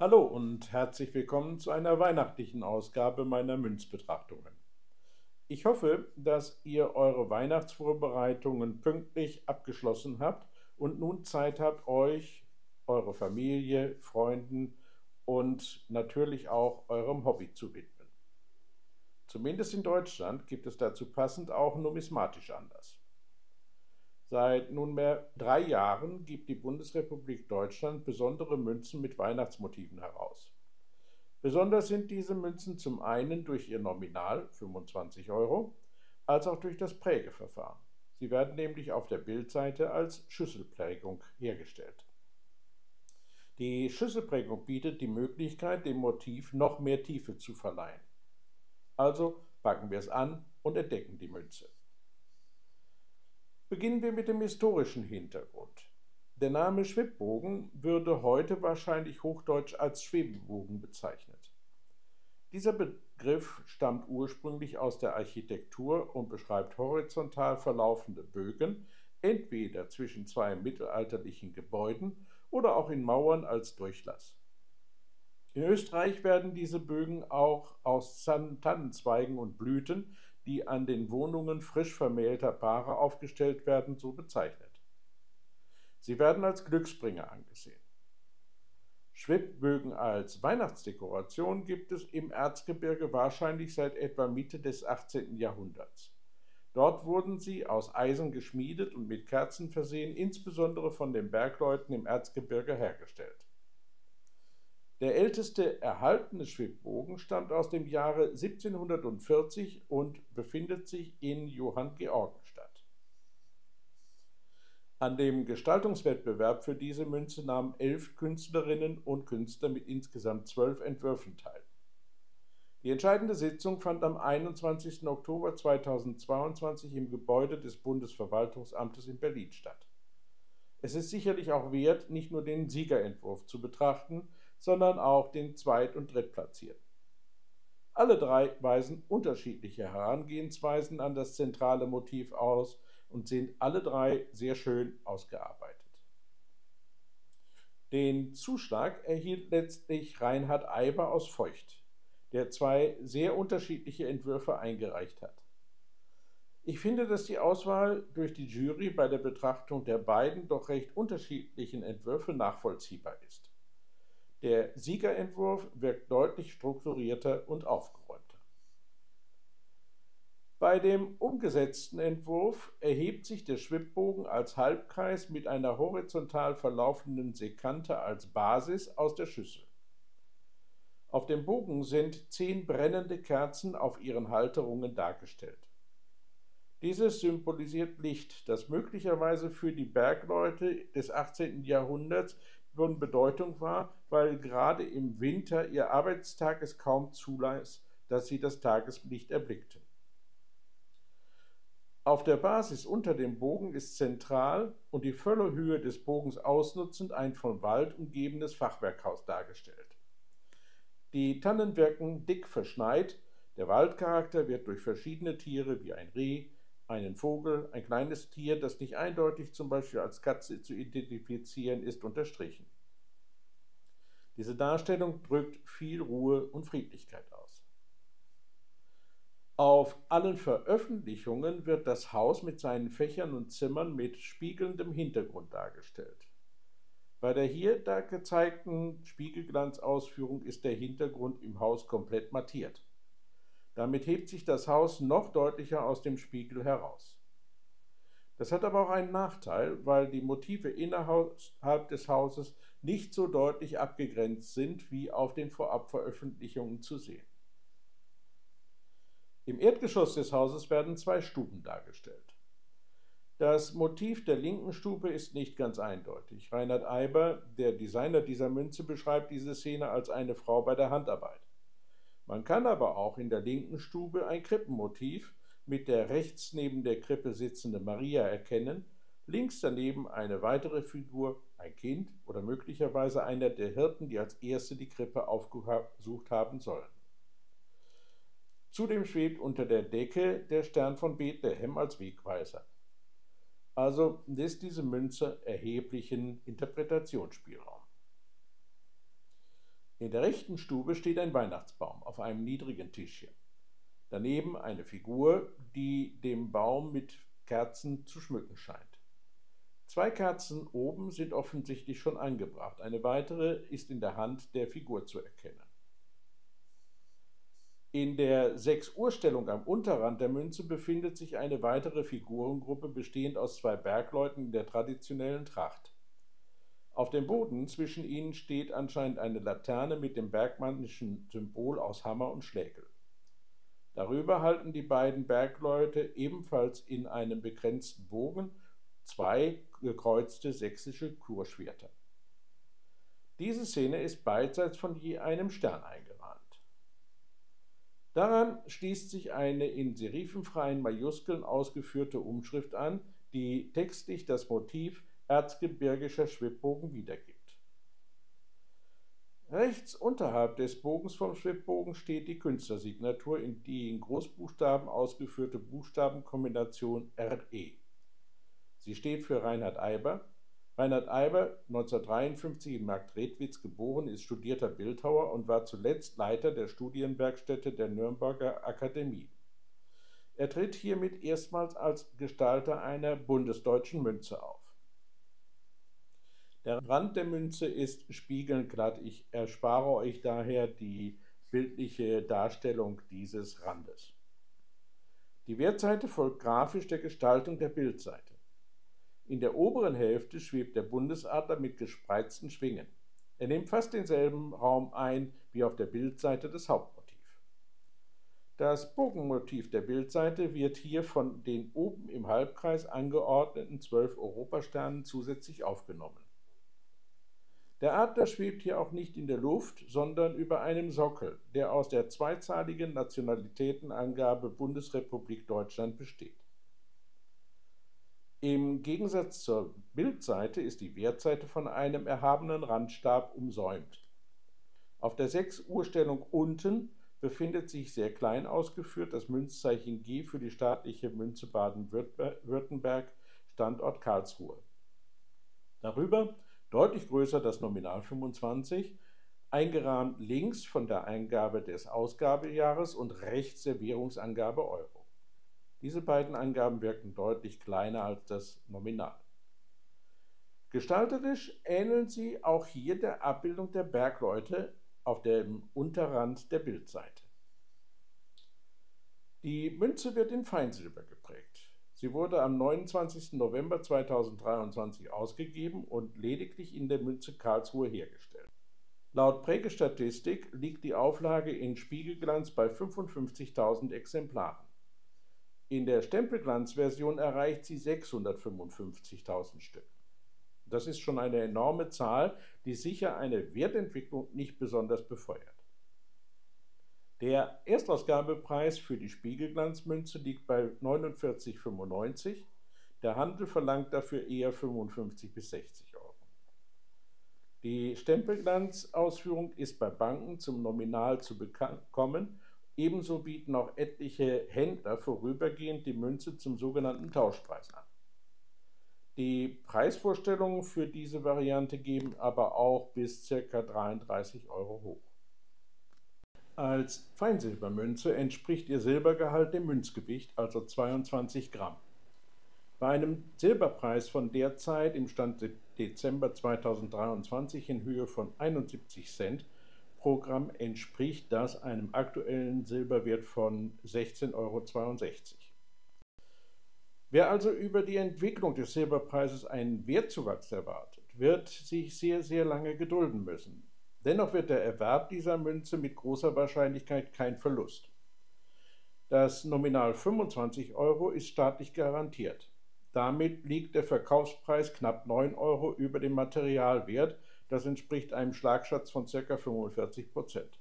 Hallo und herzlich willkommen zu einer weihnachtlichen Ausgabe meiner Münzbetrachtungen. Ich hoffe, dass ihr eure Weihnachtsvorbereitungen pünktlich abgeschlossen habt und nun Zeit habt, euch, eure Familie, Freunden und natürlich auch eurem Hobby zu widmen. Zumindest in Deutschland gibt es dazu passend auch numismatisch Anlass. Seit nunmehr drei Jahren gibt die Bundesrepublik Deutschland besondere Münzen mit Weihnachtsmotiven heraus. Besonders sind diese Münzen zum einen durch ihr Nominal 25 Euro, als auch durch das Prägeverfahren. Sie werden nämlich auf der Bildseite als Schüsselprägung hergestellt. Die Schüsselprägung bietet die Möglichkeit, dem Motiv noch mehr Tiefe zu verleihen. Also packen wir es an und entdecken die Münze. Beginnen wir mit dem historischen Hintergrund. Der Name Schwibbogen würde heute wahrscheinlich hochdeutsch als Schwebebogen bezeichnet. Dieser Begriff stammt ursprünglich aus der Architektur und beschreibt horizontal verlaufende Bögen, entweder zwischen zwei mittelalterlichen Gebäuden oder auch in Mauern als Durchlass. In Österreich werden diese Bögen auch aus Tannenzweigen und Blüten die an den Wohnungen frisch vermählter Paare aufgestellt werden, so bezeichnet. Sie werden als Glücksbringer angesehen. Schwibbögen als Weihnachtsdekoration gibt es im Erzgebirge wahrscheinlich seit etwa Mitte des 18. Jahrhunderts. Dort wurden sie aus Eisen geschmiedet und mit Kerzen versehen, insbesondere von den Bergleuten im Erzgebirge hergestellt. Der älteste erhaltene Schwibbogen stammt aus dem Jahre 1740 und befindet sich in Johanngeorgenstadt. An dem Gestaltungswettbewerb für diese Münze nahmen elf Künstlerinnen und Künstler mit insgesamt zwölf Entwürfen teil. Die entscheidende Sitzung fand am 21. Oktober 2022 im Gebäude des Bundesverwaltungsamtes in Berlin statt. Es ist sicherlich auch wert, nicht nur den Siegerentwurf zu betrachten, sondern auch den Zweit- und Drittplatzierten. Alle drei weisen unterschiedliche Herangehensweisen an das zentrale Motiv aus und sind alle drei sehr schön ausgearbeitet. Den Zuschlag erhielt letztlich Reinhard Eiber aus Feucht, der zwei sehr unterschiedliche Entwürfe eingereicht hat. Ich finde, dass die Auswahl durch die Jury bei der Betrachtung der beiden doch recht unterschiedlichen Entwürfe nachvollziehbar ist. Der Siegerentwurf wirkt deutlich strukturierter und aufgeräumter. Bei dem umgesetzten Entwurf erhebt sich der Schwibbogen als Halbkreis mit einer horizontal verlaufenden Sekante als Basis aus der Schüssel. Auf dem Bogen sind zehn brennende Kerzen auf ihren Halterungen dargestellt. Dieses symbolisiert Licht, das möglicherweise für die Bergleute des 18. Jahrhunderts von Bedeutung war, weil gerade im Winter ihr Arbeitstag es kaum zuließ, dass sie das Tageslicht erblickten. Auf der Basis unter dem Bogen ist zentral und die volle Höhe des Bogens ausnutzend ein von Wald umgebenes Fachwerkhaus dargestellt. Die Tannen wirken dick verschneit, der Waldcharakter wird durch verschiedene Tiere wie ein Reh, einen Vogel, ein kleines Tier, das nicht eindeutig zum Beispiel als Katze zu identifizieren ist, unterstrichen. Diese Darstellung drückt viel Ruhe und Friedlichkeit aus. Auf allen Veröffentlichungen wird das Haus mit seinen Fächern und Zimmern mit spiegelndem Hintergrund dargestellt. Bei der hier gezeigten Spiegelglanzausführung ist der Hintergrund im Haus komplett mattiert. Damit hebt sich das Haus noch deutlicher aus dem Spiegel heraus. Das hat aber auch einen Nachteil, weil die Motive innerhalb des Hauses nicht so deutlich abgegrenzt sind wie auf den Vorabveröffentlichungen zu sehen. Im Erdgeschoss des Hauses werden zwei Stuben dargestellt. Das Motiv der linken Stube ist nicht ganz eindeutig. Reinhard Eiber, der Designer dieser Münze, beschreibt diese Szene als eine Frau bei der Handarbeit. Man kann aber auch in der linken Stube ein Krippenmotiv mit der rechts neben der Krippe sitzende Maria erkennen, links daneben eine weitere Figur, ein Kind oder möglicherweise einer der Hirten, die als erste die Krippe aufgesucht haben sollen. Zudem schwebt unter der Decke der Stern von Bethlehem als Wegweiser. Also lässt diese Münze erheblichen Interpretationsspielraum. In der rechten Stube steht ein Weihnachtsbaum auf einem niedrigen Tischchen. Daneben eine Figur, die dem Baum mit Kerzen zu schmücken scheint. Zwei Kerzen oben sind offensichtlich schon angebracht, eine weitere ist in der Hand der Figur zu erkennen. In der 6 Uhr Stellung am Unterrand der Münze befindet sich eine weitere Figurengruppe bestehend aus zwei Bergleuten in der traditionellen Tracht. Auf dem Boden zwischen ihnen steht anscheinend eine Laterne mit dem bergmannischen Symbol aus Hammer und Schlägel. Darüber halten die beiden Bergleute ebenfalls in einem begrenzten Bogen zwei gekreuzte sächsische Kurschwerter. Diese Szene ist beidseits von je einem Stern eingerahmt. Daran schließt sich eine in serifenfreien Majuskeln ausgeführte Umschrift an, die textlich das Motiv erzgebirgischer Schwibbogen wiedergibt. Rechts unterhalb des Bogens vom Schwibbogen steht die Künstlersignatur, in die in Großbuchstaben ausgeführte Buchstabenkombination RE. Sie steht für Reinhard Eiber. Reinhard Eiber, 1953 in Marktredwitz geboren, ist studierter Bildhauer und war zuletzt Leiter der Studienwerkstätte der Nürnberger Akademie. Er tritt hiermit erstmals als Gestalter einer bundesdeutschen Münze auf. Der Rand der Münze ist spiegelnd glatt. Ich erspare euch daher die bildliche Darstellung dieses Randes. Die Wertseite folgt grafisch der Gestaltung der Bildseite. In der oberen Hälfte schwebt der Bundesadler mit gespreizten Schwingen. Er nimmt fast denselben Raum ein wie auf der Bildseite des Hauptmotiv. Das Bogenmotiv der Bildseite wird hier von den oben im Halbkreis angeordneten zwölf Europasternen zusätzlich aufgenommen. Der Adler schwebt hier auch nicht in der Luft, sondern über einem Sockel, der aus der zweizahligen Nationalitätenangabe Bundesrepublik Deutschland besteht. Im Gegensatz zur Bildseite ist die Wertseite von einem erhabenen Randstab umsäumt. Auf der 6 Uhr Stellung unten befindet sich sehr klein ausgeführt das Münzzeichen G für die staatliche Münze Baden-Württemberg, Standort Karlsruhe. Darüber deutlich größer das Nominal 25, eingerahmt links von der Eingabe des Ausgabejahres und rechts der Währungsangabe Euro. Diese beiden Angaben wirken deutlich kleiner als das Nominal. Gestalterisch ähneln sie auch hier der Abbildung der Bergleute auf dem Unterrand der Bildseite. Die Münze wird in Feinsilber geprägt. Sie wurde am 29. November 2023 ausgegeben und lediglich in der Münze Karlsruhe hergestellt. Laut Prägestatistik liegt die Auflage in Spiegelglanz bei 55.000 Exemplaren. In der Stempelglanzversion erreicht sie 655.000 Stück. Das ist schon eine enorme Zahl, die sicher eine Wertentwicklung nicht besonders befeuert. Der Erstausgabepreis für die Spiegelglanzmünze liegt bei 49,95. Der Handel verlangt dafür eher 55 bis 60 Euro. Die Stempelglanzausführung ist bei Banken zum Nominal zu bekommen Ebenso bieten auch etliche Händler vorübergehend die Münze zum sogenannten Tauschpreis an. Die Preisvorstellungen für diese Variante geben aber auch bis ca. 33 Euro hoch. Als Feinsilbermünze entspricht ihr Silbergehalt dem Münzgewicht, also 22 Gramm. Bei einem Silberpreis von derzeit im Stand Dezember 2023 in Höhe von 71 Cent Programm entspricht das einem aktuellen Silberwert von 16,62 Euro. Wer also über die Entwicklung des Silberpreises einen Wertzuwachs erwartet, wird sich sehr, sehr lange gedulden müssen. Dennoch wird der Erwerb dieser Münze mit großer Wahrscheinlichkeit kein Verlust. Das Nominal 25 Euro ist staatlich garantiert. Damit liegt der Verkaufspreis knapp 9 Euro über dem Materialwert das entspricht einem Schlagschatz von ca. 45 Prozent.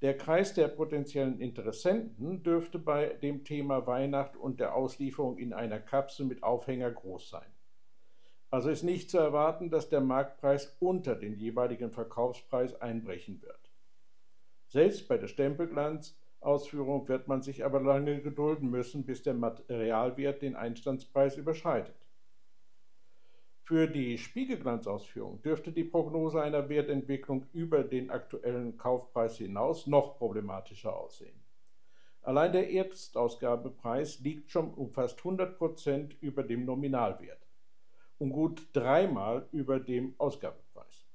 Der Kreis der potenziellen Interessenten dürfte bei dem Thema Weihnacht und der Auslieferung in einer Kapsel mit Aufhänger groß sein. Also ist nicht zu erwarten, dass der Marktpreis unter den jeweiligen Verkaufspreis einbrechen wird. Selbst bei der Stempelglanzausführung wird man sich aber lange gedulden müssen, bis der Materialwert den Einstandspreis überschreitet. Für die Spiegelglanzausführung dürfte die Prognose einer Wertentwicklung über den aktuellen Kaufpreis hinaus noch problematischer aussehen. Allein der Erstausgabepreis liegt schon um fast 100 Prozent über dem Nominalwert und gut dreimal über dem Ausgabepreis.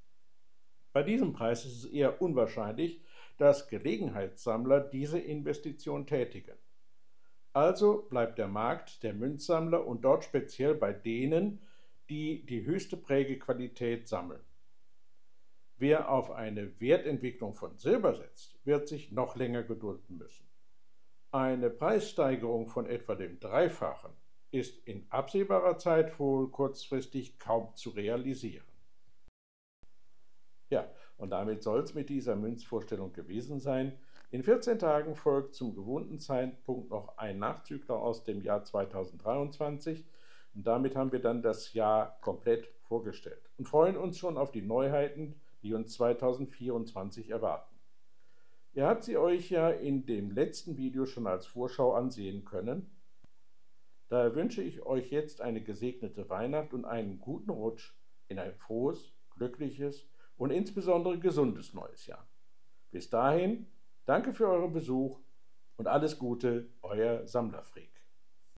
Bei diesem Preis ist es eher unwahrscheinlich, dass Gelegenheitssammler diese Investition tätigen. Also bleibt der Markt der Münzsammler und dort speziell bei denen, die die höchste Prägequalität sammeln. Wer auf eine Wertentwicklung von Silber setzt, wird sich noch länger gedulden müssen. Eine Preissteigerung von etwa dem Dreifachen ist in absehbarer Zeit wohl kurzfristig kaum zu realisieren. Ja, und damit soll es mit dieser Münzvorstellung gewesen sein. In 14 Tagen folgt zum gewohnten Zeitpunkt noch ein Nachzügler aus dem Jahr 2023 und damit haben wir dann das Jahr komplett vorgestellt und freuen uns schon auf die Neuheiten, die uns 2024 erwarten. Ihr habt sie euch ja in dem letzten Video schon als Vorschau ansehen können. Daher wünsche ich euch jetzt eine gesegnete Weihnacht und einen guten Rutsch in ein frohes, glückliches und insbesondere gesundes neues Jahr. Bis dahin, danke für euren Besuch und alles Gute, euer Sammlerfreak.